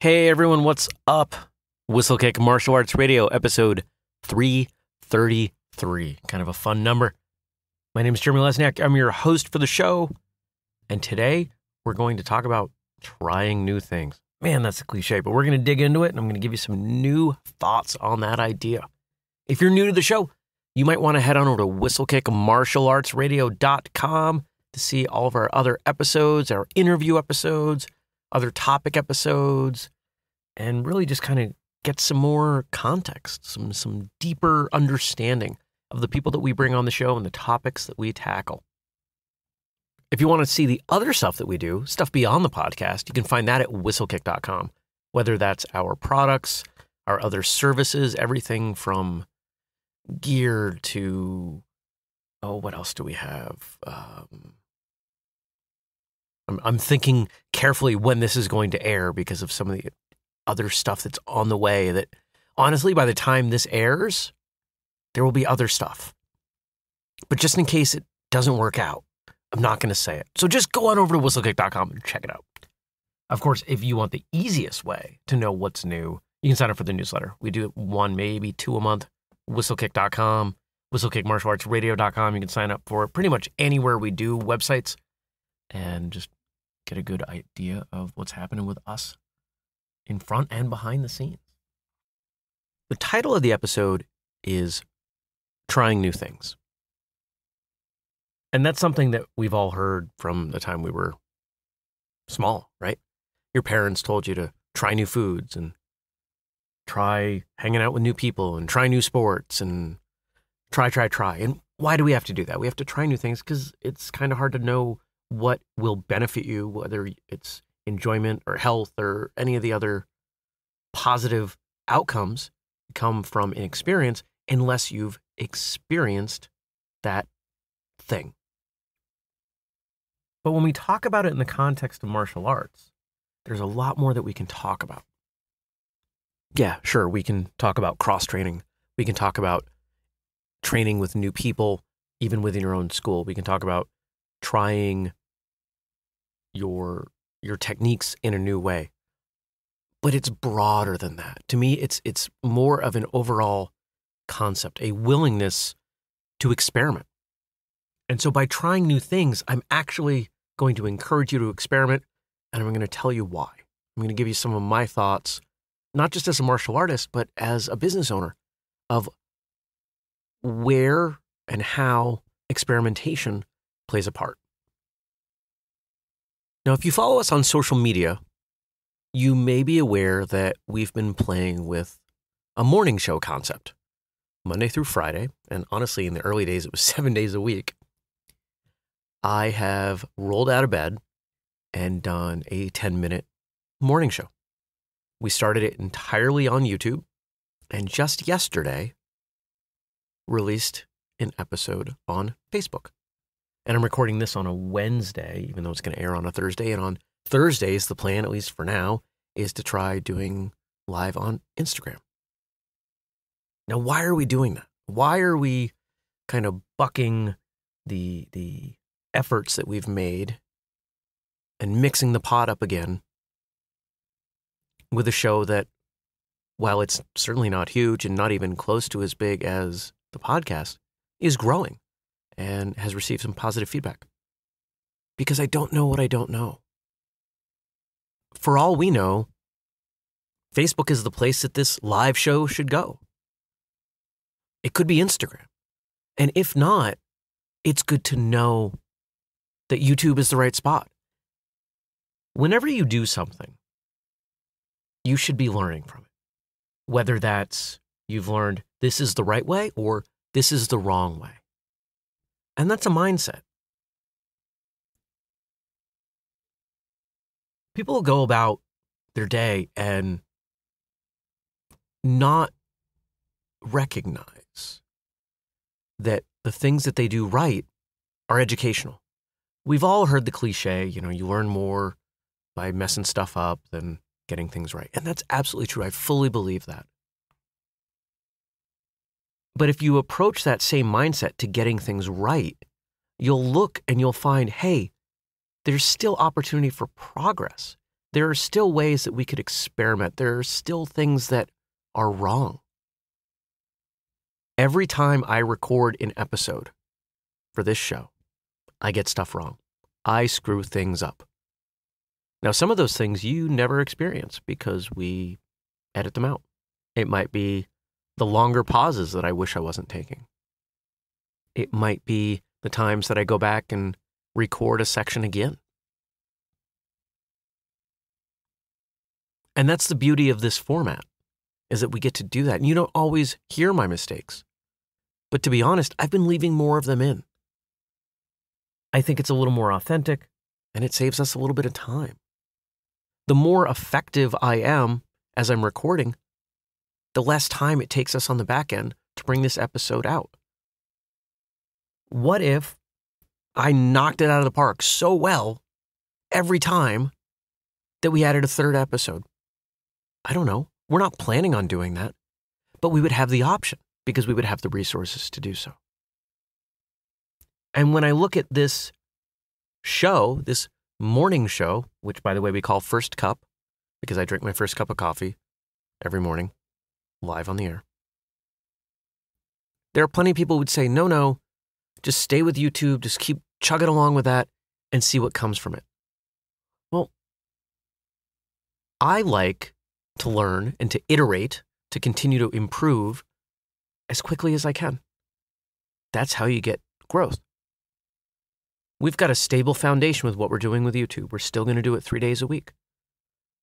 Hey everyone, what's up? Whistlekick Martial Arts Radio, episode 333. Kind of a fun number. My name is Jeremy Lesniak. I'm your host for the show. And today we're going to talk about trying new things. Man, that's a cliche, but we're going to dig into it and I'm going to give you some new thoughts on that idea. If you're new to the show, you might want to head on over to whistlekickmartialartsradio.com to see all of our other episodes, our interview episodes, other topic episodes, and really just kind of get some more context, some some deeper understanding of the people that we bring on the show and the topics that we tackle. If you want to see the other stuff that we do, stuff beyond the podcast, you can find that at whistlekick.com. Whether that's our products, our other services, everything from gear to oh, what else do we have? Um, I'm, I'm thinking carefully when this is going to air because of some of the other stuff that's on the way. That honestly, by the time this airs, there will be other stuff. But just in case it doesn't work out, I'm not going to say it. So just go on over to whistlekick.com and check it out. Of course, if you want the easiest way to know what's new, you can sign up for the newsletter. We do one, maybe two a month. Whistlekick.com, whistlekickmartialartsradio.com. You can sign up for it pretty much anywhere we do websites and just get a good idea of what's happening with us in front and behind the scenes. The title of the episode is Trying New Things. And that's something that we've all heard from the time we were small, right? Your parents told you to try new foods and try hanging out with new people and try new sports and try, try, try. And why do we have to do that? We have to try new things because it's kind of hard to know what will benefit you, whether it's enjoyment or health or any of the other positive outcomes come from an experience unless you've experienced that thing. But when we talk about it in the context of martial arts, there's a lot more that we can talk about. Yeah, sure, we can talk about cross training. We can talk about training with new people, even within your own school. We can talk about trying your your techniques in a new way. But it's broader than that. To me, it's it's more of an overall concept, a willingness to experiment. And so by trying new things, I'm actually going to encourage you to experiment and I'm going to tell you why. I'm going to give you some of my thoughts, not just as a martial artist, but as a business owner of where and how experimentation plays a part. Now, if you follow us on social media, you may be aware that we've been playing with a morning show concept Monday through Friday. And honestly, in the early days, it was seven days a week. I have rolled out of bed and done a 10 minute morning show. We started it entirely on YouTube and just yesterday released an episode on Facebook. And I'm recording this on a Wednesday, even though it's going to air on a Thursday. And on Thursdays, the plan, at least for now, is to try doing live on Instagram. Now, why are we doing that? Why are we kind of bucking the the efforts that we've made and mixing the pot up again with a show that, while it's certainly not huge and not even close to as big as the podcast, is growing and has received some positive feedback. Because I don't know what I don't know. For all we know, Facebook is the place that this live show should go. It could be Instagram. And if not, it's good to know that YouTube is the right spot. Whenever you do something, you should be learning from it. Whether that's you've learned this is the right way or this is the wrong way. And that's a mindset. People go about their day and not recognize that the things that they do right are educational. We've all heard the cliche, you know, you learn more by messing stuff up than getting things right. And that's absolutely true. I fully believe that. But if you approach that same mindset to getting things right, you'll look and you'll find, hey, there's still opportunity for progress. there are still ways that we could experiment. There are still things that are wrong. Every time I record an episode for this show, I get stuff wrong. I screw things up. Now, some of those things you never experience because we edit them out. It might be the longer pauses that I wish I wasn't taking. It might be the times that I go back and record a section again. And that's the beauty of this format is that we get to do that. And you don't always hear my mistakes. But to be honest, I've been leaving more of them in. I think it's a little more authentic and it saves us a little bit of time. The more effective I am as I'm recording, the less time it takes us on the back end to bring this episode out. What if I knocked it out of the park so well every time that we added a third episode? I don't know. We're not planning on doing that, but we would have the option because we would have the resources to do so. And when I look at this show, this morning show, which by the way we call First Cup, because I drink my first cup of coffee every morning, live on the air. There are plenty of people who would say, no, no, just stay with YouTube, just keep chugging along with that and see what comes from it. Well, I like to learn and to iterate, to continue to improve as quickly as I can. That's how you get growth. We've got a stable foundation with what we're doing with YouTube. We're still going to do it three days a week.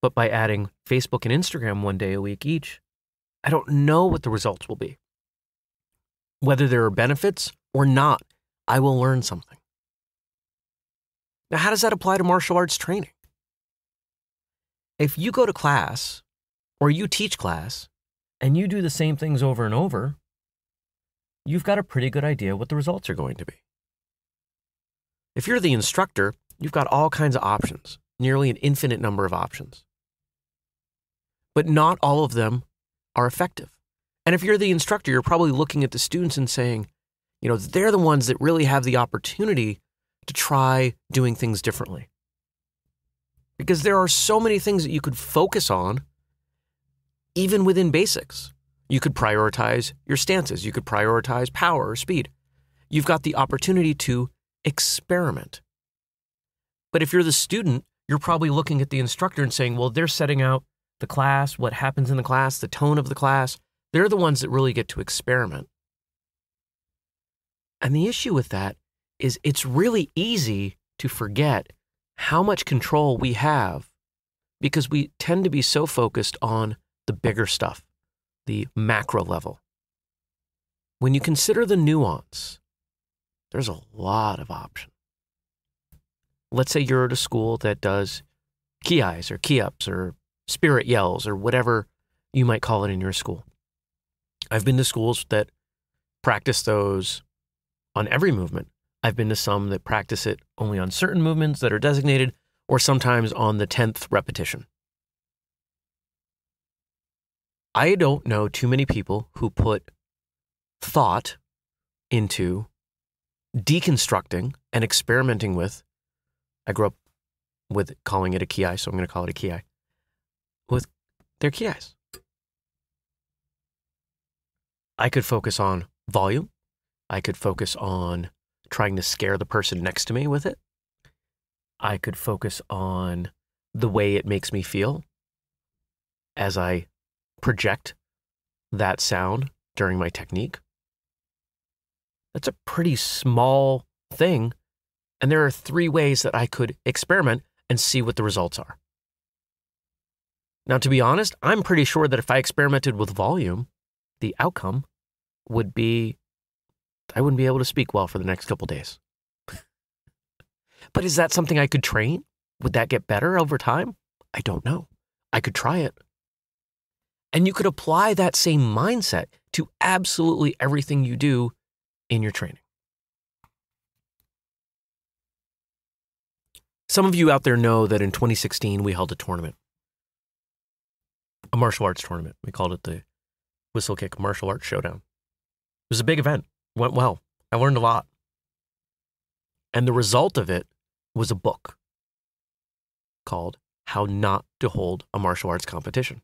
But by adding Facebook and Instagram one day a week each, I don't know what the results will be. Whether there are benefits or not, I will learn something. Now, how does that apply to martial arts training? If you go to class or you teach class and you do the same things over and over, you've got a pretty good idea what the results are going to be. If you're the instructor, you've got all kinds of options, nearly an infinite number of options. But not all of them are effective. And if you're the instructor, you're probably looking at the students and saying, you know, they're the ones that really have the opportunity to try doing things differently. Because there are so many things that you could focus on, even within basics. You could prioritize your stances, you could prioritize power or speed. You've got the opportunity to experiment. But if you're the student, you're probably looking at the instructor and saying, well, they're setting out the class, what happens in the class, the tone of the class. They're the ones that really get to experiment. And the issue with that is it's really easy to forget how much control we have because we tend to be so focused on the bigger stuff, the macro level. When you consider the nuance, there's a lot of options. Let's say you're at a school that does ki-ais or ki-ups or spirit yells or whatever you might call it in your school. I've been to schools that practice those on every movement. I've been to some that practice it only on certain movements that are designated or sometimes on the 10th repetition. I don't know too many people who put thought into deconstructing and experimenting with. I grew up with calling it a ki, so I'm going to call it a ki with their ki-ais. I could focus on volume. I could focus on trying to scare the person next to me with it. I could focus on the way it makes me feel as I project that sound during my technique. That's a pretty small thing. And there are three ways that I could experiment and see what the results are. Now, to be honest, I'm pretty sure that if I experimented with volume, the outcome would be I wouldn't be able to speak well for the next couple days. but is that something I could train? Would that get better over time? I don't know. I could try it. And you could apply that same mindset to absolutely everything you do in your training. Some of you out there know that in 2016 we held a tournament a martial arts tournament. We called it the Whistlekick Martial Arts Showdown. It was a big event. It went well. I learned a lot. And the result of it was a book called how not to hold a martial arts competition.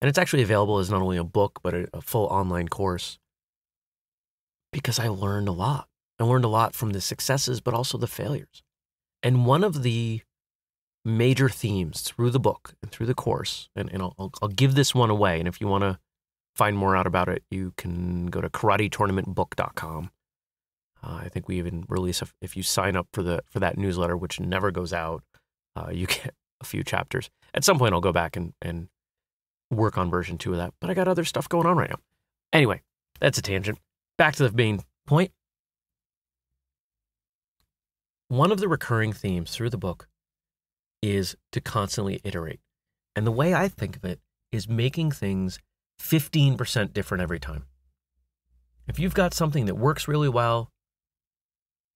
And it's actually available as not only a book, but a, a full online course because I learned a lot. I learned a lot from the successes, but also the failures. And one of the major themes through the book and through the course, and, and I'll, I'll give this one away. And if you want to find more out about it, you can go to karatetournamentbook.com. Uh, I think we even release a, if you sign up for the for that newsletter, which never goes out, uh, you get a few chapters. At some point, I'll go back and and work on version two of that. But I got other stuff going on right now. Anyway, that's a tangent. Back to the main point. One of the recurring themes through the book is to constantly iterate. And the way I think of it is making things 15% different every time. If you've got something that works really well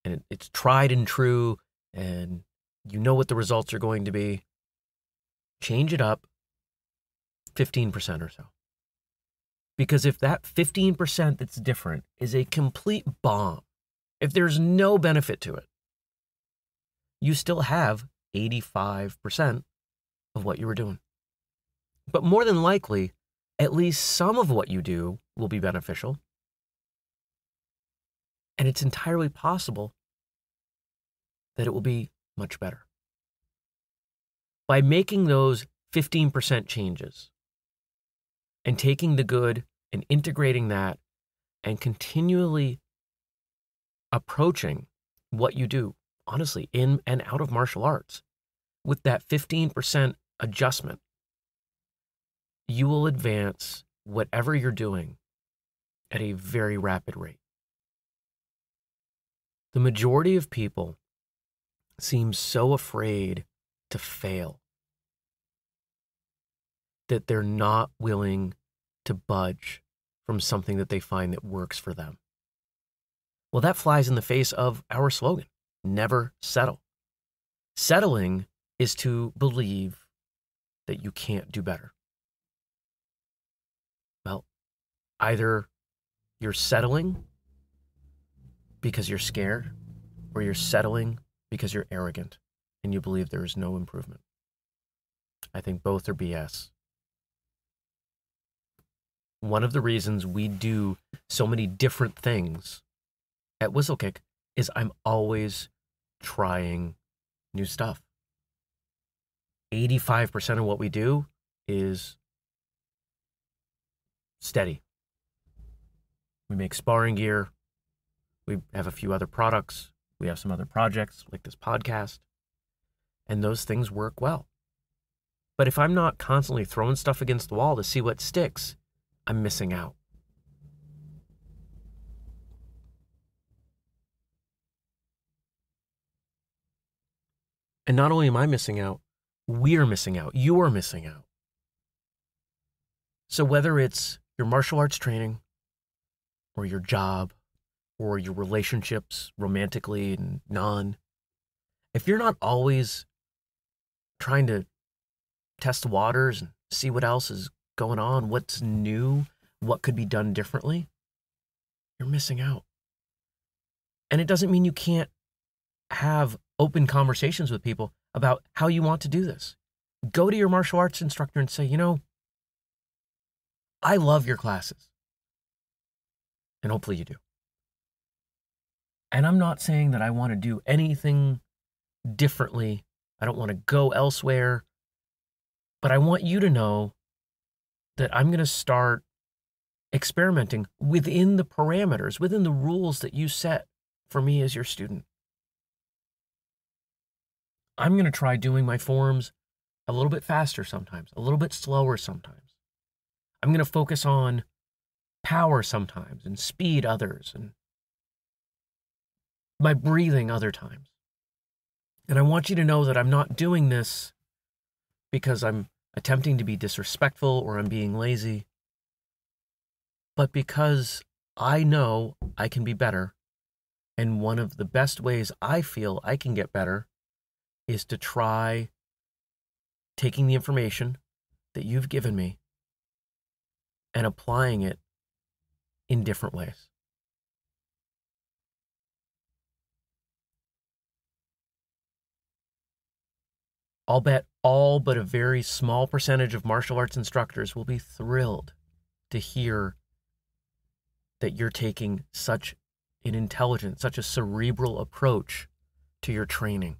and it's tried and true and you know what the results are going to be, change it up 15% or so. Because if that 15% that's different is a complete bomb, if there's no benefit to it, you still have 85% of what you were doing. But more than likely, at least some of what you do will be beneficial. And it's entirely possible that it will be much better. By making those 15% changes and taking the good and integrating that and continually approaching what you do, honestly, in and out of martial arts with that 15% adjustment, you will advance whatever you're doing at a very rapid rate. The majority of people seem so afraid to fail that they're not willing to budge from something that they find that works for them. Well, that flies in the face of our slogan never settle. Settling is to believe that you can't do better. Well, either you're settling because you're scared, or you're settling because you're arrogant and you believe there is no improvement. I think both are BS. One of the reasons we do so many different things at Whistlekick is I'm always trying new stuff. 85% of what we do is steady. We make sparring gear. We have a few other products. We have some other projects like this podcast. And those things work well. But if I'm not constantly throwing stuff against the wall to see what sticks, I'm missing out. And not only am I missing out, we're missing out. You are missing out. So, whether it's your martial arts training or your job or your relationships, romantically and non, if you're not always trying to test the waters and see what else is going on, what's new, what could be done differently, you're missing out. And it doesn't mean you can't have open conversations with people about how you want to do this. Go to your martial arts instructor and say, you know, I love your classes. And hopefully you do. And I'm not saying that I want to do anything differently. I don't want to go elsewhere. But I want you to know that I'm going to start experimenting within the parameters, within the rules that you set for me as your student. I'm going to try doing my forms a little bit faster sometimes, a little bit slower sometimes. I'm going to focus on power sometimes and speed others and my breathing other times. And I want you to know that I'm not doing this because I'm attempting to be disrespectful or I'm being lazy, but because I know I can be better. And one of the best ways I feel I can get better is to try taking the information that you've given me and applying it in different ways. I'll bet all but a very small percentage of martial arts instructors will be thrilled to hear that you're taking such an intelligent, such a cerebral approach to your training.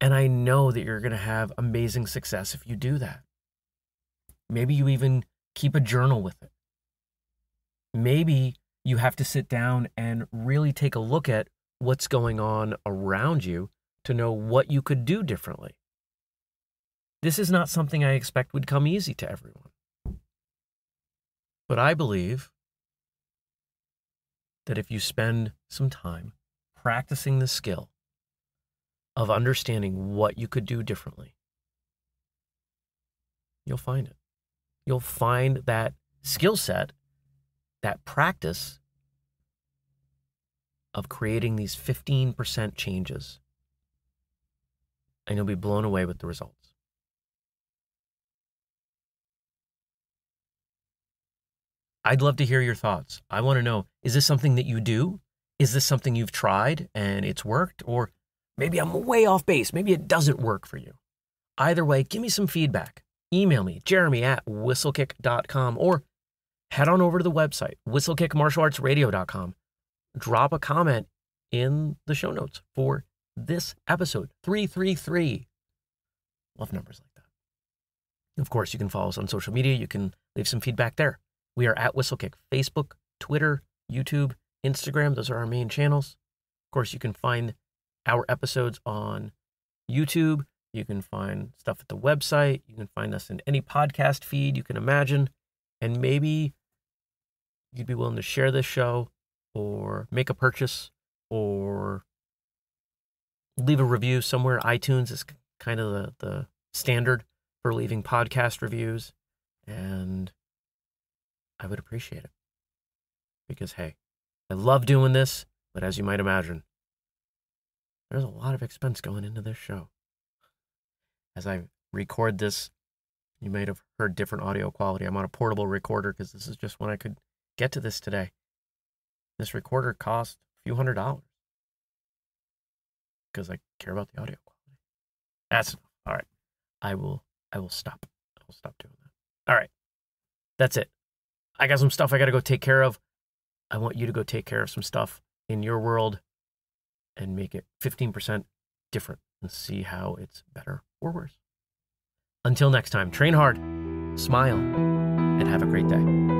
And I know that you're going to have amazing success if you do that. Maybe you even keep a journal with it. Maybe you have to sit down and really take a look at what's going on around you to know what you could do differently. This is not something I expect would come easy to everyone. But I believe that if you spend some time practicing the skill of understanding what you could do differently, you'll find it. You'll find that skill set, that practice of creating these 15% changes. And you'll be blown away with the results. I'd love to hear your thoughts. I want to know is this something that you do? Is this something you've tried and it's worked? Or maybe I'm way off base. Maybe it doesn't work for you. Either way, give me some feedback. Email me, jeremy at whistlekick.com, or head on over to the website, whistlekickmartialartsradio.com. Drop a comment in the show notes for this episode 333. Love numbers like that. Of course, you can follow us on social media. You can leave some feedback there. We are at Whistlekick, Facebook, Twitter, YouTube, Instagram. Those are our main channels. Of course, you can find our episodes on YouTube. You can find stuff at the website. You can find us in any podcast feed you can imagine. And maybe you'd be willing to share this show or make a purchase or leave a review somewhere. iTunes is kind of the, the standard for leaving podcast reviews. And I would appreciate it. Because, hey, I love doing this, but as you might imagine, there's a lot of expense going into this show. As I record this, you might have heard different audio quality. I'm on a portable recorder because this is just when I could get to this today. This recorder cost a few hundred dollars because I care about the audio quality. That's enough. All right. I will I will stop. I will stop doing that. All right. That's it. I got some stuff I got to go take care of. I want you to go take care of some stuff in your world and make it 15% different and see how it's better or worse. Until next time, train hard, smile, and have a great day.